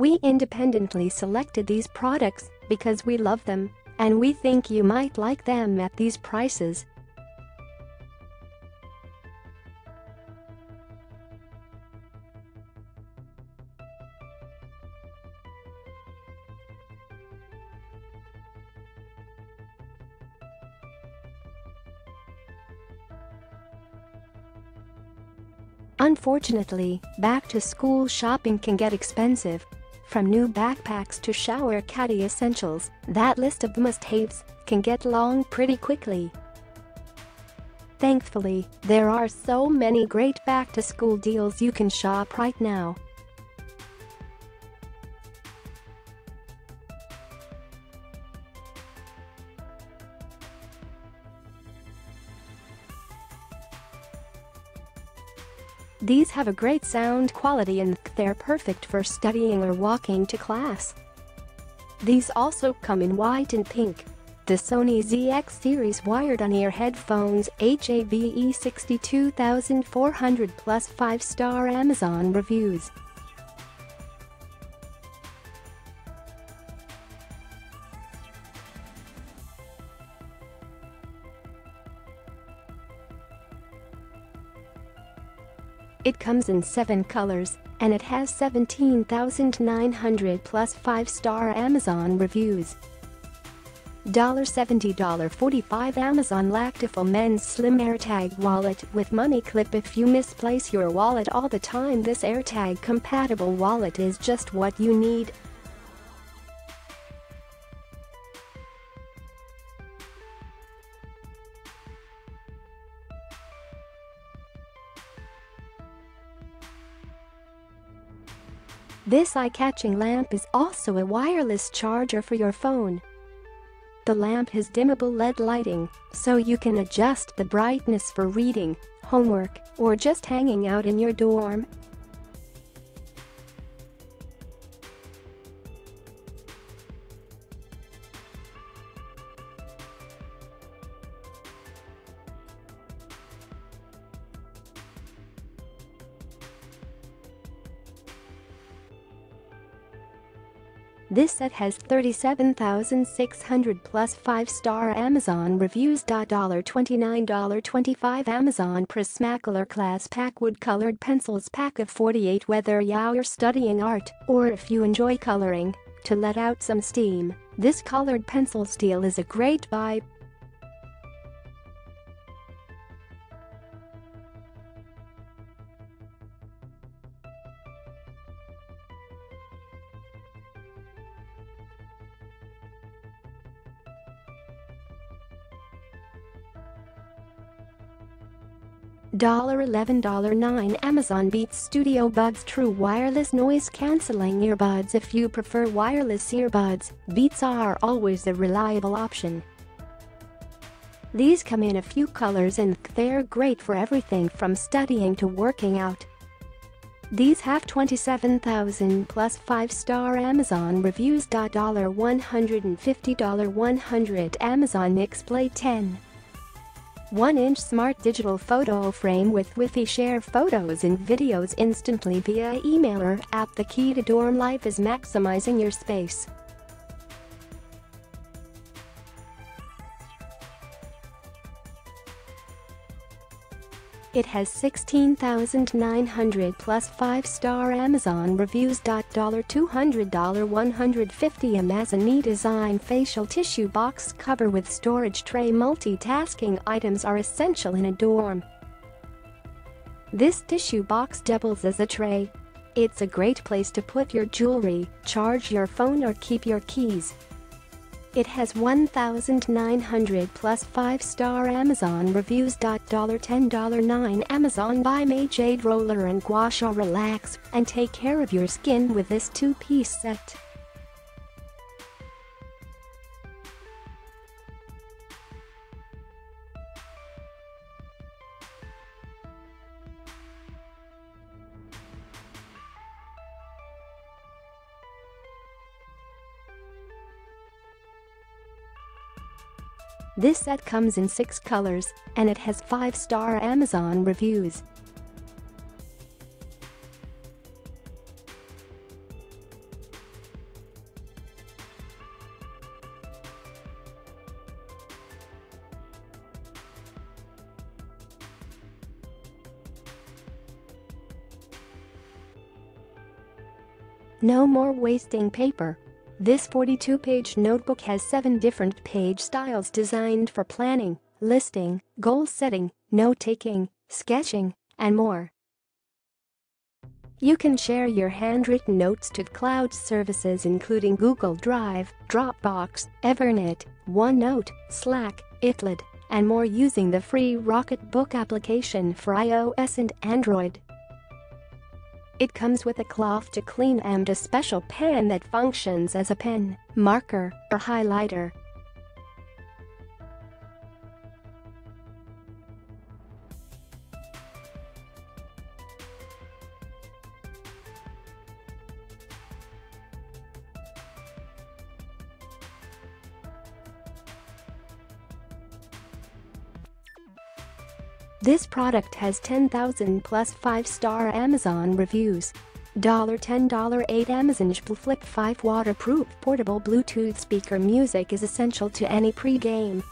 We independently selected these products because we love them and we think you might like them at these prices. Unfortunately, back-to-school shopping can get expensive. From new backpacks to shower caddy essentials, that list of must-haves can get long pretty quickly. Thankfully, there are so many great back-to-school deals you can shop right now. These have a great sound quality and they're perfect for studying or walking to class. These also come in white and pink. The Sony ZX series wired on-ear headphones HAVE 62400 plus 5-star Amazon reviews. It comes in 7 colors, and it has 17,900 plus 5-star Amazon reviews. $70 $45 Amazon Lactiful Men's Slim AirTag Wallet with Money Clip If you misplace your wallet all the time this AirTag compatible wallet is just what you need. This eye-catching lamp is also a wireless charger for your phone. The lamp has dimmable LED lighting, so you can adjust the brightness for reading, homework, or just hanging out in your dorm. This set has 37,600 plus 5-star Amazon reviews. $29.25 Amazon Prismacolor Class Pack Wood Colored Pencils Pack of 48 Whether you're studying art or if you enjoy coloring, to let out some steam, this colored pencil steel is a great buy. $11 9 Amazon Beats Studio Buds True Wireless Noise Cancelling Earbuds If you prefer wireless earbuds, Beats are always a reliable option. These come in a few colors and they're great for everything from studying to working out. These have 27,000 plus 5-star Amazon reviews. $150 100 Amazon Nixplay 10 1-inch smart digital photo frame with Wi-Fi share photos and videos instantly via email or app The key to dorm life is maximizing your space. It has 16,900 plus 5-star Amazon reviews. $200 150 Amazon design facial tissue box cover with storage tray multitasking items are essential in a dorm. This tissue box doubles as a tray. It's a great place to put your jewelry, charge your phone or keep your keys. It has 1,900 plus 5-star Amazon reviews. $10 9 Amazon BAIMEI Jade Roller and Gua Sha Relax and take care of your skin with this two-piece set. This set comes in 6 colors, and it has 5-star Amazon reviews. No more wasting paper. This 42-page notebook has 7 different page styles designed for planning, listing, goal setting, note-taking, sketching, and more. You can share your handwritten notes to cloud services including Google Drive, Dropbox, Evernote, OneNote, Slack, iCloud, and more using the free Rocketbook application for iOS and Android. It comes with a cloth to clean and a special pen that functions as a pen, marker, or highlighter. This product has 10,000 plus 5-star Amazon reviews. $10 8 Amazon Flip 5 waterproof portable Bluetooth speaker music is essential to any pre-game